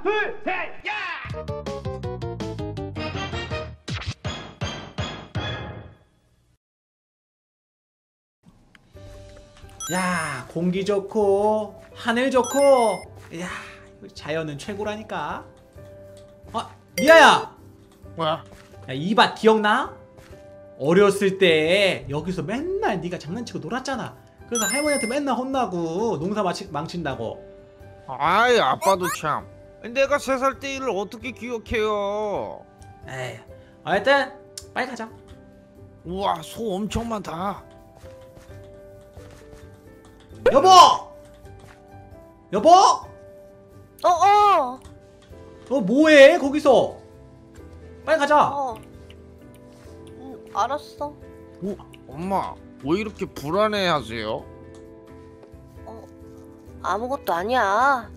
하나, 둘, 셋, 야! 야, 공기 좋고 하늘 좋고 야, 자연은 최고라니까. 아, 미아야. 뭐야? 야, 이밭 기억나? 어렸을 때 여기서 맨날 네가 장난치고 놀았잖아. 그래서 할머니한테 맨날 혼나고 농사 망친다고. 아이 아빠도 참. 내가 세 살 때 일을 어떻게 기억해요? 에이, 하여튼 빨리 가자. 우와 소 엄청 많다. 여보! 여보? 어, 어, 너 뭐해 거기서? 빨리 가자. 어. 음, 알았어. 오, 엄마 왜 이렇게 불안해하세요? 어, 아무것도 아니야.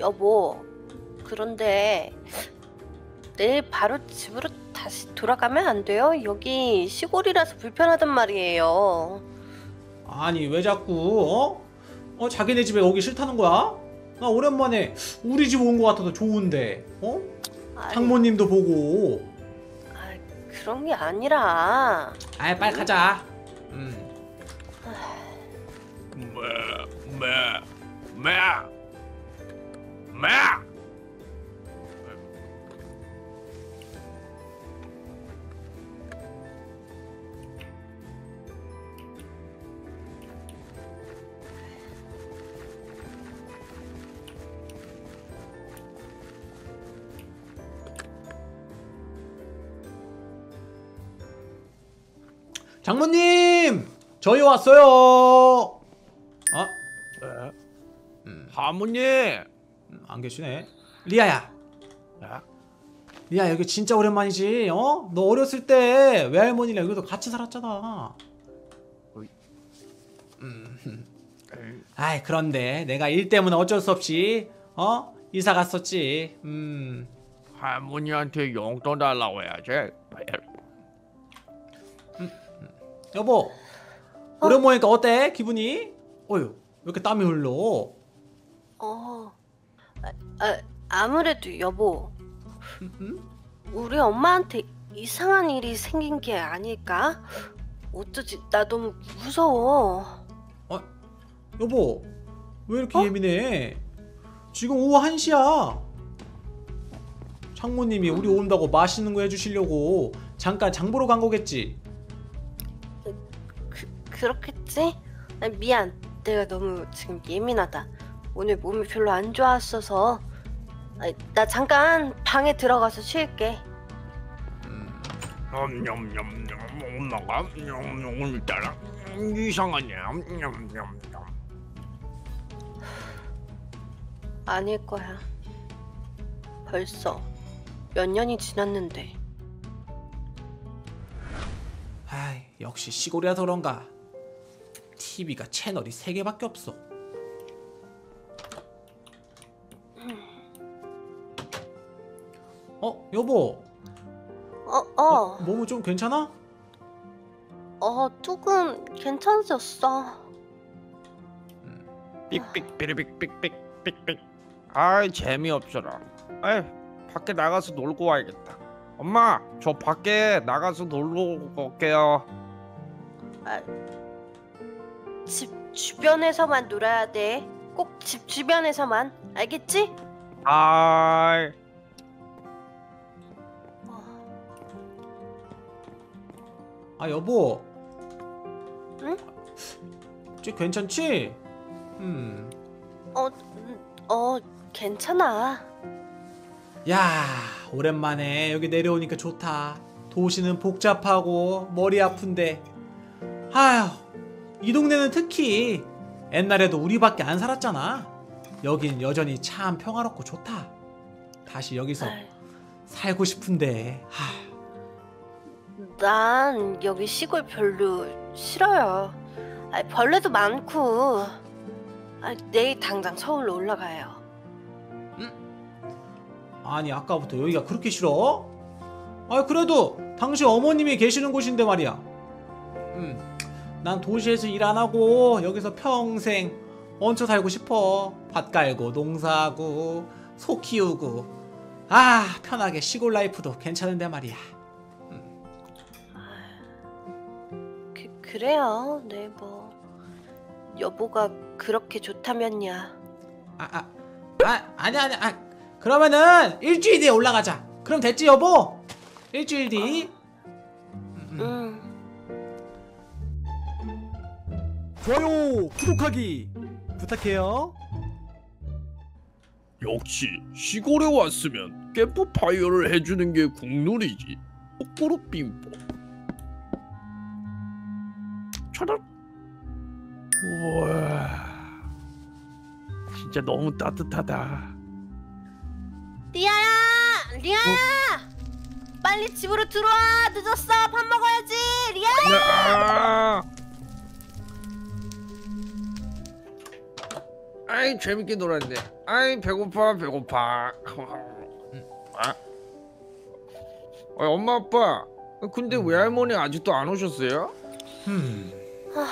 어, 여보, 그런데 내일 바로 집으로 다시 돌아가면 안 돼요? 여기 시골이라서 불편하단 말이에요. 아니 왜 자꾸 어? 어 자기네 집에 오기 싫다는 거야? 나 오랜만에 우리 집 온 거 같아서 좋은데 어? 아이, 장모님도 보고 아이, 그런 게 아니라. 아이 빨리 가자 음. 매 매 매 장모님! 저희 왔어요! 어? 음, 하모님. 음, 안 계시네 리아야 야, 리아 여기 진짜 오랜만이지 어? 너 어렸을 때 외할머니랑 여기서 같이 살았잖아 음. 아이 그런데 내가 일 때문에 어쩔 수 없이 어? 이사 갔었지 음. 할머니한테 용돈 달라고 해야지. 여보 오랜만이니까 어때 기분이? 어휴 왜 이렇게 땀이 흘러 어, 아, 아, 아무래도 여보, 음? 우리 엄마한테 이상한 일이 생긴 게 아닐까? 어쩌지? 나 너무 무서워. 여보 왜 이렇게 어? 예민해 지금 오후 1시야 장모님이 우리 온다고 맛있는 거 해주시려고 잠깐 장 보러 간 거겠지 그, 그렇겠지? 아, 미안. 내가 너무 지금 예민하다. 오늘 몸이 별로 안 좋았어서. 아, 나 잠깐 방에 들어가서 쉴게. 냠냠냠냠 엄마가 냠냠 따라 이상하네. 냠냠냠. 아닐 거야. 벌써 몇 년이 지났는데. 아이 역시 시골이라서 그런가 TV가 채널이 3개밖에 없어 여보 어, 어, 몸은 좀 괜찮아? 어, 조금 괜찮아졌어. 삑삑 삐리삑 삑삑 삑삑. 아이 재미없어라. 아이 밖에 나가서 놀고 와야겠다. 엄마 저 밖에 나가서 놀고 올게요. 집 주변에서만 놀아야 돼. 꼭 집 주변에서만. 알겠지? 아이 아 여보 응? 쟤 괜찮지? 음. 어, 음, 어, 괜찮아. 야 오랜만에 여기 내려오니까 좋다 도시는 복잡하고 머리 아픈데 아휴 이 동네는 특히 옛날에도 우리밖에 안 살았잖아 여긴 여전히 참 평화롭고 좋다 다시 여기서 살고 싶은데 하, 난 여기 시골 별로 싫어요. 아, 벌레도 많고. 아, 내일 당장 서울로 올라가요. 아니 아까부터 여기가 그렇게 싫어? 아 그래도 당신 어머님이 계시는 곳인데 말이야 음난 도시에서 일 안 하고 여기서 평생 얹혀 살고 싶어 밭 깔고 농사하고 소 키우고 아 편하게 시골 라이프도 괜찮은데 말이야 그, 그래요. 네, 뭐 여보가 그렇게 좋다면야. 아, 아, 아, 아니야, 아니야. 아, 그러면은 일주일 뒤에 올라가자. 그럼 됐지, 여보? 일주일 뒤. 음, 음. 응. 좋아요, 구독하기 부탁해요. 역시 시골에 왔으면 캠프파이어를 해주는 게 국룰이지. 거꾸로 빙봉. 차라. 우와. 진짜 너무 따뜻하다. 리아야, 리아야, 빨리 집으로 들어와. 늦었어. 밥 먹어야지, 리아. 아! 아이 재밌게 놀았네. 아이 배고파 배고파. 아? 아 엄마 아빠. 근데 외할머니 아직도 안 오셨어요? 음.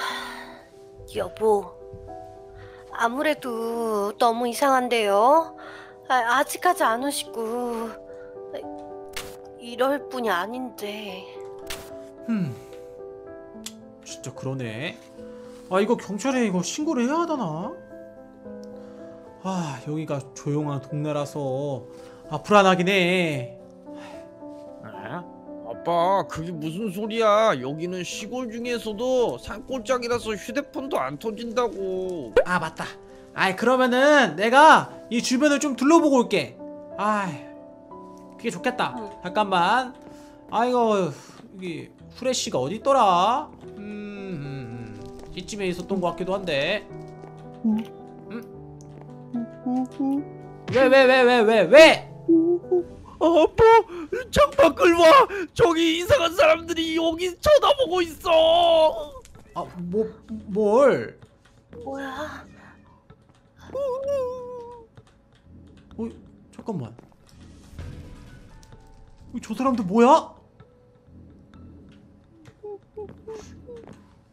여보, 아무래도 너무 이상한데요. 아, 아직까지 안 오시고 아, 이럴 뿐이 아닌데. 음. 진짜 그러네. 아, 이거 경찰에 이거 신고를 해야 하다나? 아, 여기가 조용한 동네라서 아, 불안하긴 해. 에? 아빠 그게 무슨 소리야? 여기는 시골 중에서도 산골짜기라서 휴대폰도 안 터진다고. 아, 맞다. 아이, 그러면은 내가 이 주변을 좀 둘러보고 올게. 아이, 그게 좋겠다. 응. 잠깐만. 아, 이거 여기 후레쉬가 어디 있더라? 음, 음, 음. 이쯤에 있었던 것 같기도 한데. 음? 왜, 왜, 왜, 왜, 왜, 왜? 아빠 창밖을 봐. 저기 이상한 사람들이 여기 쳐다보고 있어. 아, 뭐, 뭘? 뭐야? 어, 잠깐만. 어, 저 사람들 뭐야? 어, 뭐,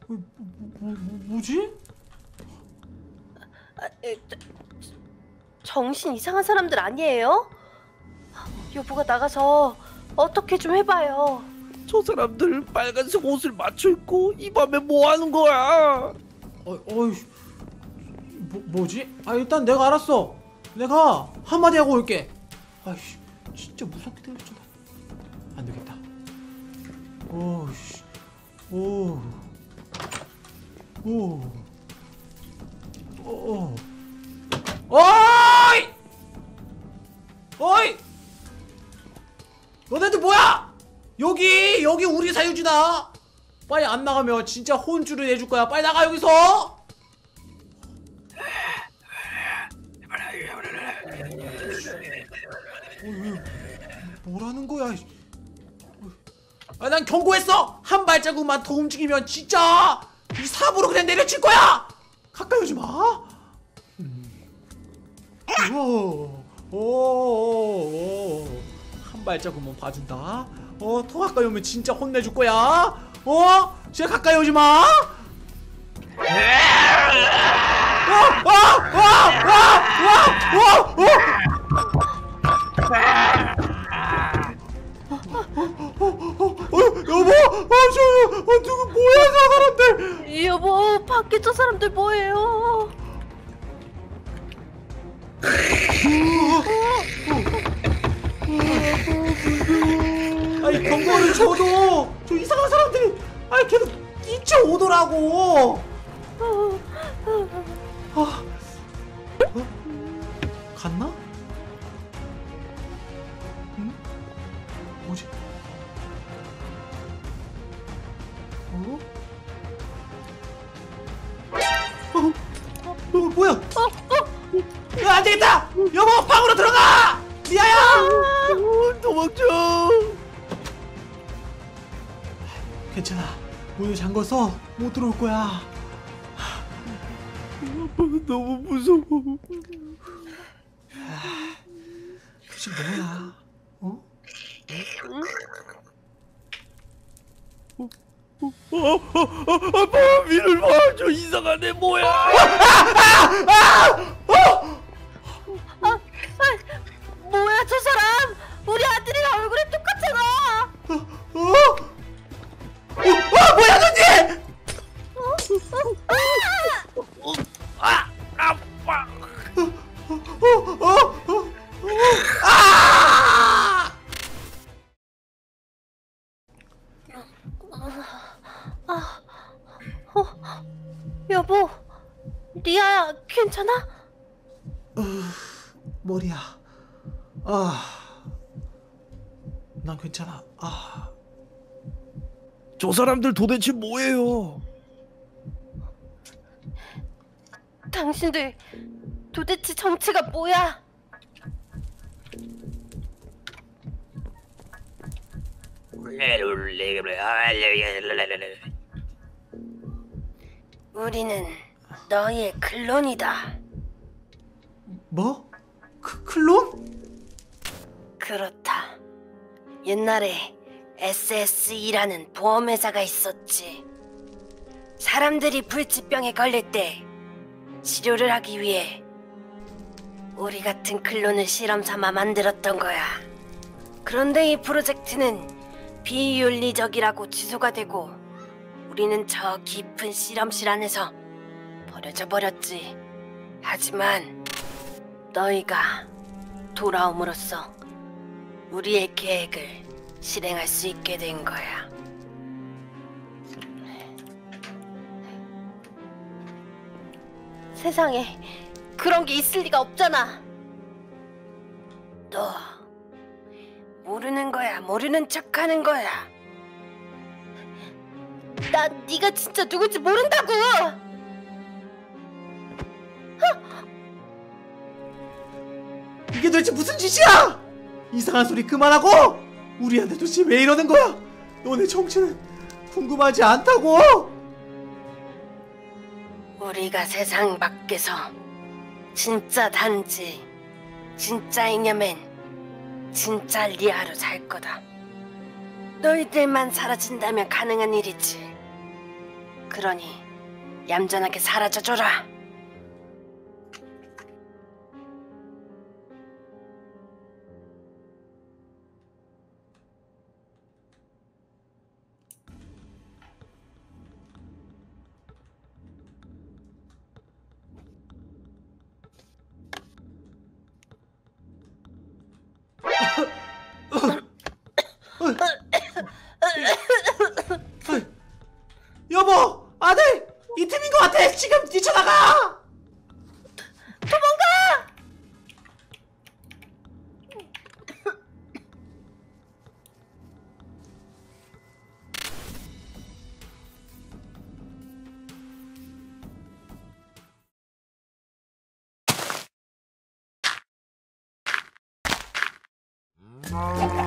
뭐, 뭐, 뭐지? 아, 에, 저, 정신 이상한 사람들 아니에요? 여보가 나가서 어떻게 좀 해봐요. 저 사람들 빨간색 옷을 맞춰 입고 이 밤에 뭐 하는 거야? 어, 어이, 뭐, 뭐지? 아, 일단 내가 알았어. 내가 한마디 하고 올게. 아이씨, 진짜 무섭게 생겼잖아. 안 되겠다. 오씨, 오, 오, 오, 어이! 어이! 너네들 뭐야? 여기, 여기 우리 사유지다. 빨리 안 나가면 진짜 혼쭐을 내줄 거야. 빨리 나가 여기서. 뭐라는 거야? 아, 난 경고했어. 한 발자국만 더 움직이면 진짜 이 삽으로 그냥 내려칠 거야. 가까이 오지 마. 음. 오, 오, 오, 오. 한 발자국만 봐준다. 어, 더 가까이 오면 진짜 혼내줄 거야. 어? 진짜 가까이 오지 마. 어, 어, 어, 어, 어, 어, 어. 어, 여보, 아, 저, 어, 누구 뭐야, 저 사람들? 여보, 밖에 저 사람들 뭐예요? 아니 경고를 줘도 저 이상한 사람들이 아니 계속 뛰쳐오더라고. 아, 어? 갔나? 응? 뭐지? 어? 어? 어, 뭐야? 어? 어? 야, 안 되겠다! 여보, 문을 잠궈서 못 들어올 거야. 너무 무서워. 혹시 뭐야? 어? 어, 어, 어, 아빠 위를 봐. 저 이상한 애 뭐야? 아, 아, 여보, 리아야, 괜찮아? 어, 머리야. 아, 난 괜찮아. 아, 저 사람들 도대체 뭐예요? 당신들 도대체 정체가 뭐야? 우리는 너희의 클론이다. 뭐? 크, 클론? 그렇다. 옛날에 SSE라는 보험회사가 있었지. 사람들이 불치병에 걸릴 때 치료를 하기 위해 우리 같은 클론을 실험 삼아 만들었던 거야. 그런데 이 프로젝트는 비윤리적이라고 취소가 되고 우리는 저 깊은 실험실 안에서 버려져 버렸지. 하지만 너희가 돌아옴으로써 우리의 계획을 실행할 수 있게 된 거야. 세상에 그런 게 있을 리가 없잖아. 너 모르는 거야, 모르는 척하는 거야. 나 네가 진짜 누군지 모른다고. 이게 도대체 무슨 짓이야? 이상한 소리 그만하고! 우리한테 도대체 왜 이러는 거야? 너네 정체는 궁금하지 않다고? 우리가 세상 밖에서 진짜 단지 진짜 이념엔 진짜 리아로 살 거다. 너희들만 사라진다면 가능한 일이지. 그러니 얌전하게 사라져줘라. 뛰쳐나가! 음.